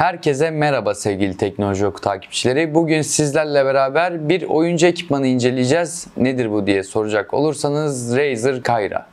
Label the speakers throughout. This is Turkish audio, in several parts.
Speaker 1: Herkese merhaba sevgili Teknoloji Oku takipçileri. Bugün sizlerle beraber bir oyuncu ekipmanı inceleyeceğiz. Nedir bu diye soracak olursanız Razer Kyra.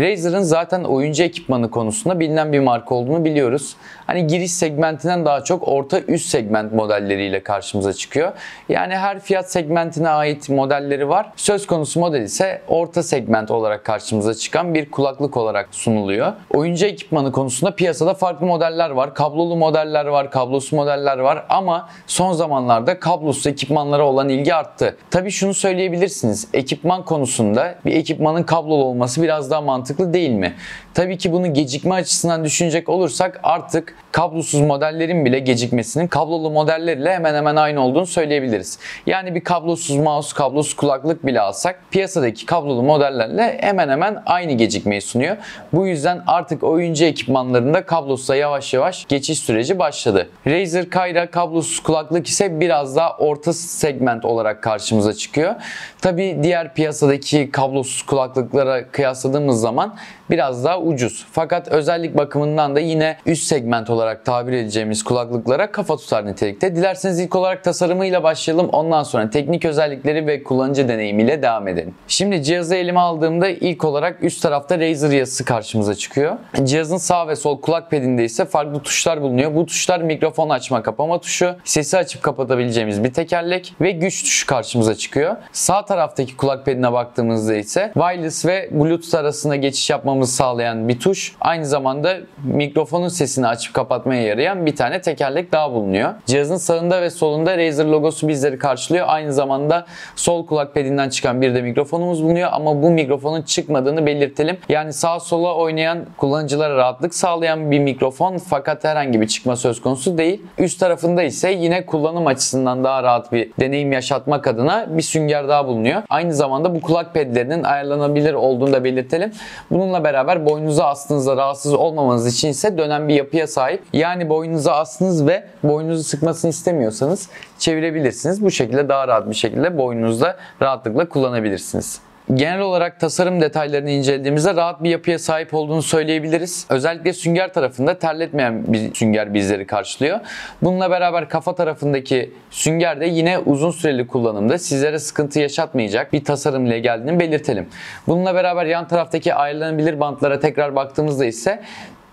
Speaker 1: Razer'ın zaten oyuncu ekipmanı konusunda bilinen bir marka olduğunu biliyoruz. Hani giriş segmentinden daha çok orta üst segment modelleriyle karşımıza çıkıyor. Yani her fiyat segmentine ait modelleri var. Söz konusu model ise orta segment olarak karşımıza çıkan bir kulaklık olarak sunuluyor. Oyuncu ekipmanı konusunda piyasada farklı modeller var. Kablolu modeller var, kablosuz modeller var ama son zamanlarda kablosuz ekipmanlara olan ilgi arttı. Tabi şunu söyleyebilirsiniz. Ekipman konusunda bir ekipmanın kablolu olması biraz daha mantıklı mantıklı değil mi? Tabii ki bunu gecikme açısından düşünecek olursak artık kablosuz modellerin bile gecikmesinin kablolu modellerle hemen hemen aynı olduğunu söyleyebiliriz. Yani bir kablosuz mouse, kablosuz kulaklık bile alsak piyasadaki kablolu modellerle hemen hemen aynı gecikmeyi sunuyor. Bu yüzden artık oyuncu ekipmanlarında kablosuza yavaş yavaş geçiş süreci başladı. Razer Kyra kablosuz kulaklık ise biraz daha orta segment olarak karşımıza çıkıyor. Tabi diğer piyasadaki kablosuz kulaklıklara kıyasladığımız zaman biraz daha ucuz. Fakat özellik bakımından da yine üst segment olarak tabir edeceğimiz kulaklıklara kafa tutar nitelikte. Dilerseniz ilk olarak tasarımıyla başlayalım. Ondan sonra teknik özellikleri ve kullanıcı deneyimiyle devam edelim. Şimdi cihazı elime aldığımda ilk olarak üst tarafta Razer yazısı karşımıza çıkıyor. Cihazın sağ ve sol kulak pedinde ise farklı tuşlar bulunuyor. Bu tuşlar mikrofon açma kapama tuşu, sesi açıp kapatabileceğimiz bir tekerlek ve güç tuşu karşımıza çıkıyor. Sağ taraftaki kulak pedine baktığımızda ise wireless ve bluetooth arasında geçiş yapmamızı sağlayan bir tuş. Aynı zamanda mikrofonun sesini açıp kapatmaya yarayan bir tane tekerlek daha bulunuyor. Cihazın sağında ve solunda Razer logosu bizleri karşılıyor. Aynı zamanda sol kulak pedinden çıkan bir de mikrofonumuz bulunuyor ama bu mikrofonun çıkmadığını belirtelim. Yani sağ sola oynayan kullanıcılara rahatlık sağlayan bir mikrofon fakat herhangi bir çıkma söz konusu değil. Üst tarafında ise yine kullanım açısından daha rahat bir deneyim yaşatmak adına bir sünger daha bulunuyor. Aynı zamanda bu kulak pedlerinin ayarlanabilir olduğunu da belirtelim. Bununla beraber boynunuza astığınızda rahatsız olmamanız için ise dönen bir yapıya sahip. Yani boynunuza astınız ve boynunuzu sıkmasını istemiyorsanız çevirebilirsiniz. Bu şekilde daha rahat bir şekilde boynunuzda rahatlıkla kullanabilirsiniz. Genel olarak tasarım detaylarını incelediğimizde rahat bir yapıya sahip olduğunu söyleyebiliriz. Özellikle sünger tarafında terletmeyen bir sünger bizleri karşılıyor. Bununla beraber kafa tarafındaki sünger de yine uzun süreli kullanımda sizlere sıkıntı yaşatmayacak bir tasarım ile geldiğini belirtelim. Bununla beraber yan taraftaki ayrılanabilir bantlara tekrar baktığımızda ise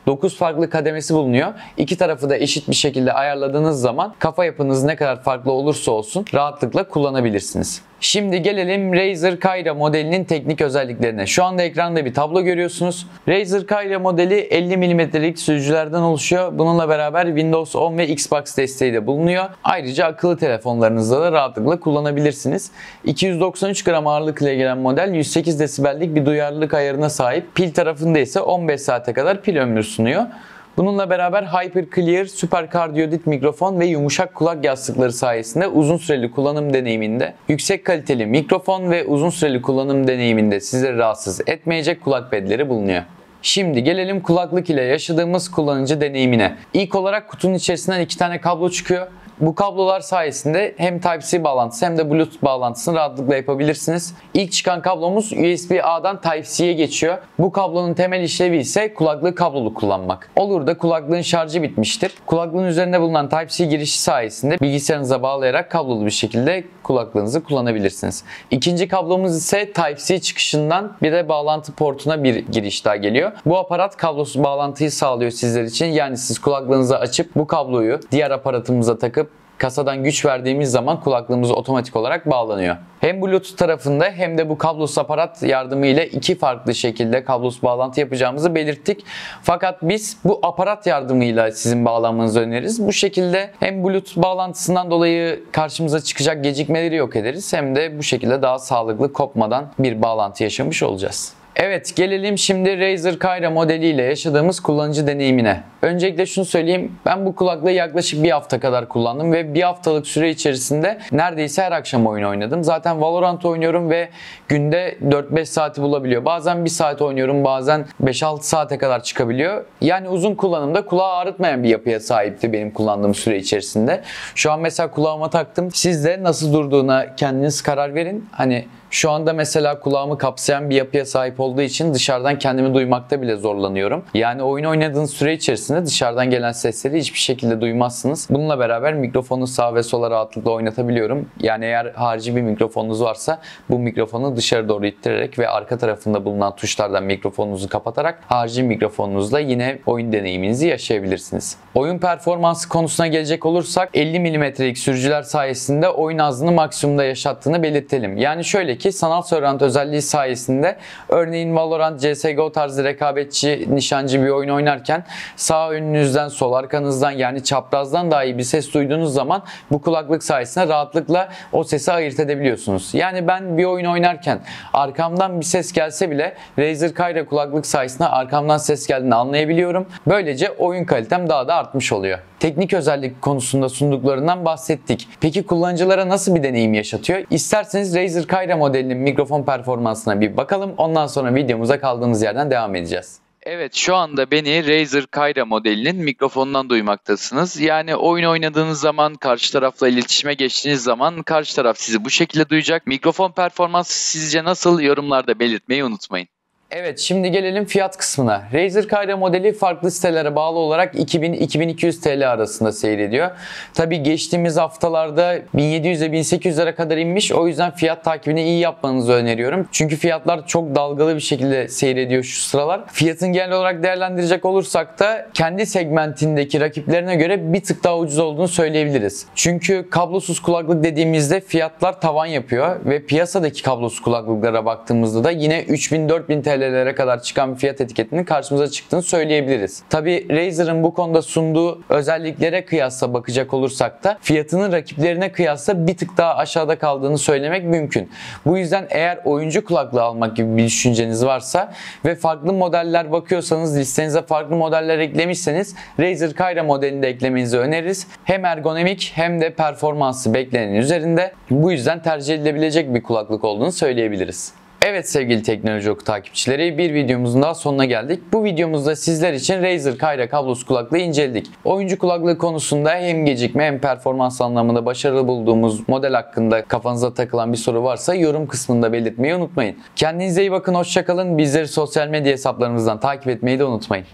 Speaker 1: 9 farklı kademesi bulunuyor. İki tarafı da eşit bir şekilde ayarladığınız zaman kafa yapınız ne kadar farklı olursa olsun rahatlıkla kullanabilirsiniz. Şimdi gelelim Razer Kyra modelinin teknik özelliklerine. Şu anda ekranda bir tablo görüyorsunuz. Razer Kyra modeli 50 mm'lik sürücülerden oluşuyor. Bununla beraber Windows 10 ve Xbox desteği de bulunuyor. Ayrıca akıllı telefonlarınızda da rahatlıkla kullanabilirsiniz. 293 gram ağırlık ile gelen model 108 desibellik bir duyarlılık ayarına sahip. Pil tarafında ise 15 saate kadar pil ömrü sunuyor. Bununla beraber Hyper Clear, süper kardiyodit mikrofon ve yumuşak kulak yastıkları sayesinde uzun süreli kullanım deneyiminde yüksek kaliteli mikrofon ve uzun süreli kullanım deneyiminde sizleri rahatsız etmeyecek kulak pedleri bulunuyor. Şimdi gelelim kulaklık ile yaşadığımız kullanıcı deneyimine. İlk olarak kutunun içerisinden iki tane kablo çıkıyor. Bu kablolar sayesinde hem Type-C bağlantısı hem de Bluetooth bağlantısını rahatlıkla yapabilirsiniz. İlk çıkan kablomuz USB-A'dan Type-C'ye geçiyor. Bu kablonun temel işlevi ise kulaklığı kablolu kullanmak. Olur da kulaklığın şarjı bitmiştir. Kulaklığın üzerinde bulunan Type-C girişi sayesinde bilgisayarınıza bağlayarak kablolu bir şekilde kulaklığınızı kullanabilirsiniz. İkinci kablomuz ise Type-C çıkışından bir de bağlantı portuna bir giriş daha geliyor. Bu aparat kablosuz bağlantıyı sağlıyor sizler için. Yani siz kulaklığınızı açıp bu kabloyu diğer aparatımıza takıp kasadan güç verdiğimiz zaman kulaklığımız otomatik olarak bağlanıyor. Hem Bluetooth tarafında hem de bu kablosuz aparat yardımıyla iki farklı şekilde kablosuz bağlantı yapacağımızı belirttik. Fakat biz bu aparat yardımıyla sizin bağlanmanızı öneririz. Bu şekilde hem Bluetooth bağlantısından dolayı karşımıza çıkacak gecikmeleri yok ederiz hem de bu şekilde daha sağlıklı kopmadan bir bağlantı yaşamış olacağız. Evet gelelim şimdi Razer Kyra modeliyle yaşadığımız kullanıcı deneyimine. Öncelikle şunu söyleyeyim. Ben bu kulaklığı yaklaşık bir hafta kadar kullandım ve bir haftalık süre içerisinde neredeyse her akşam oyun oynadım. Zaten Valorant oynuyorum ve günde 4-5 saati bulabiliyor. Bazen 1 saat oynuyorum bazen 5-6 saate kadar çıkabiliyor. Yani uzun kullanımda kulağı ağrıtmayan bir yapıya sahipti benim kullandığım süre içerisinde. Şu an mesela kulağıma taktım. Siz de nasıl durduğuna kendiniz karar verin. Hani şu anda mesela kulağımı kapsayan bir yapıya sahip olduğu için dışarıdan kendimi duymakta bile zorlanıyorum. Yani oyun oynadığınız süre içerisinde dışarıdan gelen sesleri hiçbir şekilde duymazsınız. Bununla beraber mikrofonu sağ ve sola rahatlıkla oynatabiliyorum. Yani eğer harici bir mikrofonunuz varsa bu mikrofonu dışarı doğru ittirerek ve arka tarafında bulunan tuşlardan mikrofonunuzu kapatarak harici mikrofonunuzla yine oyun deneyiminizi yaşayabilirsiniz. Oyun performansı konusuna gelecek olursak 50 mm'lik sürücüler sayesinde oyun hızını maksimumda yaşattığını belirtelim. Yani şöyle ki sanal surround özelliği sayesinde örneğin Valorant, CSGO tarzı rekabetçi, nişancı bir oyun oynarken sağ önünüzden, sol arkanızdan yani çaprazdan dahi bir ses duyduğunuz zaman bu kulaklık sayesinde rahatlıkla o sesi ayırt edebiliyorsunuz. Yani ben bir oyun oynarken arkamdan bir ses gelse bile Razer Kyra kulaklık sayesinde arkamdan ses geldiğini anlayabiliyorum. Böylece oyun kalitem daha da artmış oluyor. Teknik özellik konusunda sunduklarından bahsettik. Peki kullanıcılara nasıl bir deneyim yaşatıyor? İsterseniz Razer Kyra modelinin mikrofon performansına bir bakalım. Ondan sonra videomuza kaldığımız yerden devam edeceğiz.
Speaker 2: Evet şu anda beni Razer Kyra modelinin mikrofonundan duymaktasınız. Yani oyun oynadığınız zaman karşı tarafla iletişime geçtiğiniz zaman karşı taraf sizi bu şekilde duyacak. Mikrofon performansı sizce nasıl yorumlarda belirtmeyi unutmayın.
Speaker 1: Evet şimdi gelelim fiyat kısmına. Razer Kyra modeli farklı sitelere bağlı olarak 2000-2200 TL arasında seyrediyor. Tabi geçtiğimiz haftalarda 1700 ile 1800'lere kadar inmiş. O yüzden fiyat takibini iyi yapmanızı öneriyorum. Çünkü fiyatlar çok dalgalı bir şekilde seyrediyor şu sıralar. Fiyatın genel olarak değerlendirecek olursak da kendi segmentindeki rakiplerine göre bir tık daha ucuz olduğunu söyleyebiliriz. Çünkü kablosuz kulaklık dediğimizde fiyatlar tavan yapıyor ve piyasadaki kablosuz kulaklıklara baktığımızda da yine 3000-4000 TL TL'lere kadar çıkan bir fiyat etiketinin karşımıza çıktığını söyleyebiliriz. Tabi Razer'ın bu konuda sunduğu özelliklere kıyasla bakacak olursak da fiyatının rakiplerine kıyasla bir tık daha aşağıda kaldığını söylemek mümkün. Bu yüzden eğer oyuncu kulaklığı almak gibi bir düşünceniz varsa ve farklı modeller bakıyorsanız listenize farklı modeller eklemişseniz Razer Kyra modelini de eklemenizi öneririz. Hem ergonomik hem de performansı beklenenin üzerinde. Bu yüzden tercih edilebilecek bir kulaklık olduğunu söyleyebiliriz. Evet sevgili teknoloji oku takipçileri bir videomuzun daha sonuna geldik. Bu videomuzda sizler için Razer Kyra kablosuz kulaklığı inceledik. Oyuncu kulaklığı konusunda hem gecikme hem performans anlamında başarılı bulduğumuz model hakkında kafanıza takılan bir soru varsa yorum kısmında belirtmeyi unutmayın. Kendinize iyi bakın hoşçakalın. Bizleri sosyal medya hesaplarımızdan takip etmeyi de unutmayın.